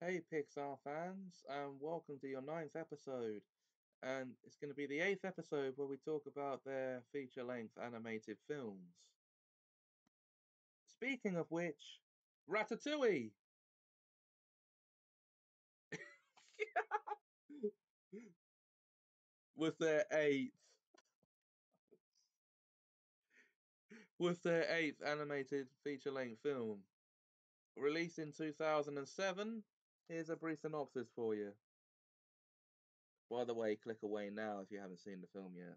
Hey Pixar fans, and welcome to your ninth episode. And it's going to be the eighth episode where we talk about their feature length animated films. Speaking of which, Ratatouille! was their eighth. Was their eighth animated feature length film. Released in 2007, here's a brief synopsis for you. By the way, click away now if you haven't seen the film yet.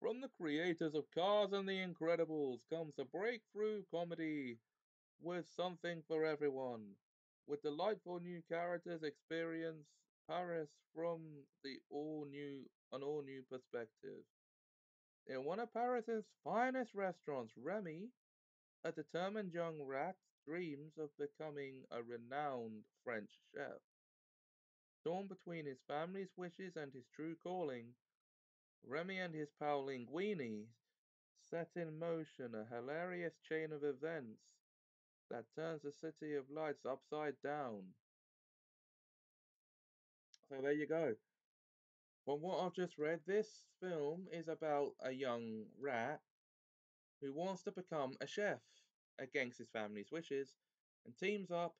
From the creators of Cars and the Incredibles comes a breakthrough comedy with something for everyone. With delightful new characters, experience Paris from the all new an all new perspective. In one of Paris's finest restaurants, Remy, a determined young rat, dreams of becoming a renowned French chef. Torn between his family's wishes and his true calling, Remy and his pal Linguini set in motion a hilarious chain of events that turns the City of Lights upside down. So there you go. From what I've just read, this film is about a young rat who wants to become a chef against his family's wishes and teams up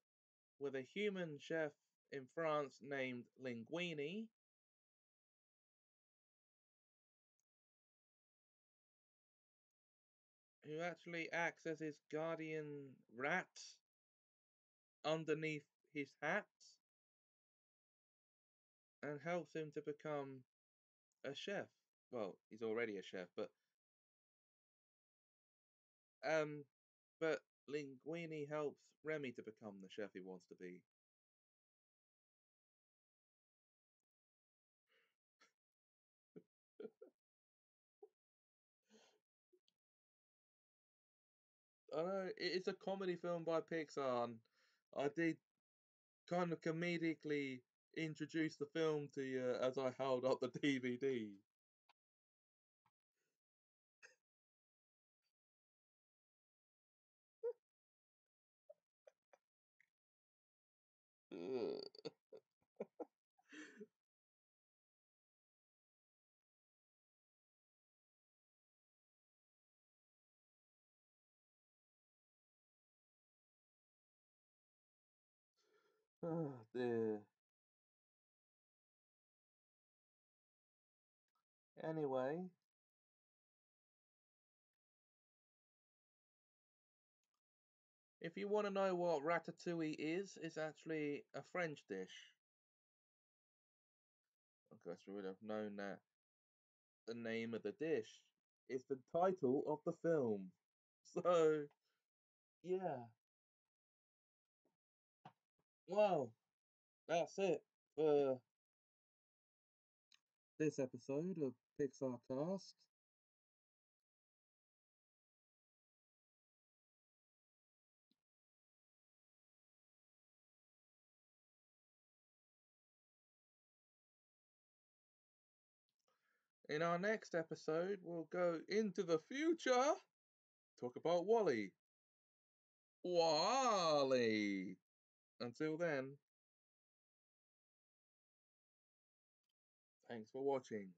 with a human chef in France named Linguini. Who actually acts as his guardian rat underneath his hat and helps him to become a chef. Well, he's already a chef, but um, but Linguini helps Remy to become the chef he wants to be. I know it's a comedy film by Pixar. And I did kind of comedically introduce the film to you as I held up the DVD. Ah, oh dear. Anyway, if you want to know what ratatouille is, it's actually a French dish. I guess we would have known that the name of the dish is the title of the film. So, yeah. Well, that's it for this episode of Pixar Cast. In our next episode, we'll go into the future, talk about WALL-E. WALL-E. Until then, thanks for watching.